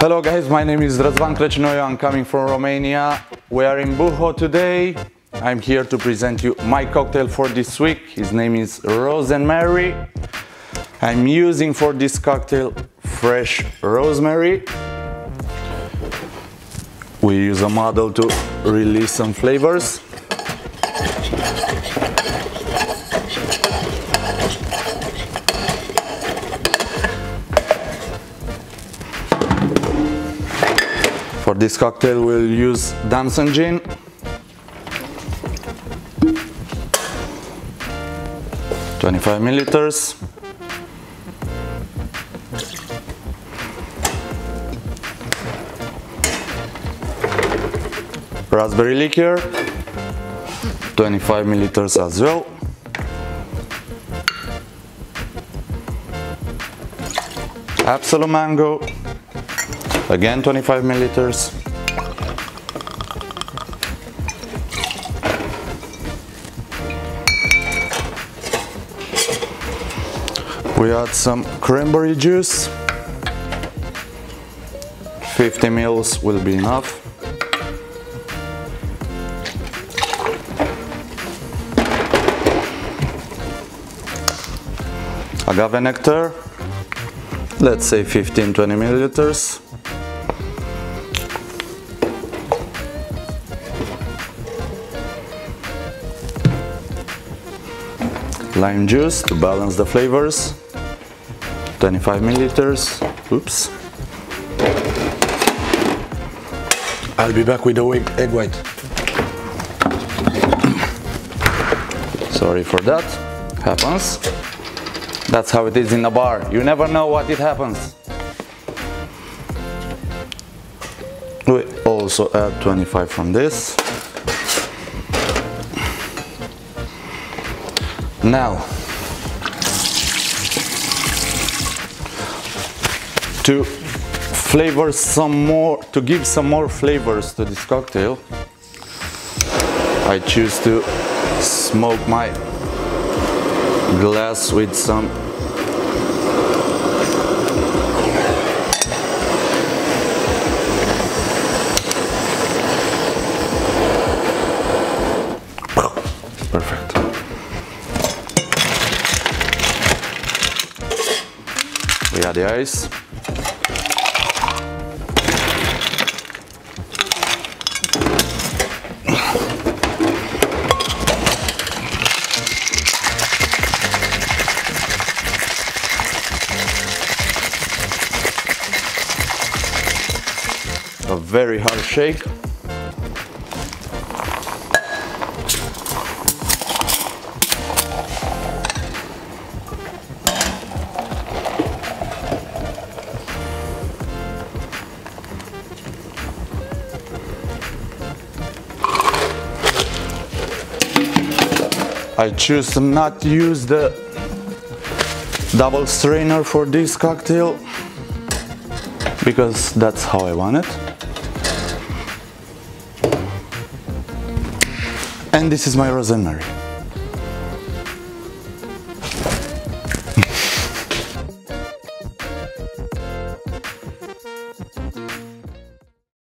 Hello guys, my name is Răzvan Crăcinoiu, I'm coming from Romania. We are in Buho today. I'm here to present you my cocktail for this week. His name is Rosemary. I'm using for this cocktail fresh rosemary. We use a model to release some flavors. For this cocktail we'll use Damson gin. Twenty-five milliliters. Raspberry liqueur, 25 milliliters as well. Absolut mango, again 25 milliliters. We add some cranberry juice. 50 mils will be enough. Agave nectar, let's say 15-20 milliliters. Lime juice to balance the flavors. 25 milliliters. Oops. I'll be back with the egg white. sorry for that. Happens. That's how it is in a bar. You never know what it happens. We also add 25 from this Now, to flavor some more, to give some more flavors to this cocktail, I choose to smoke my glass with some Perfect. We add the ice. A very hard shake. I choose not to use the double strainer for this cocktail because that's how I want it. And this is my rosemary.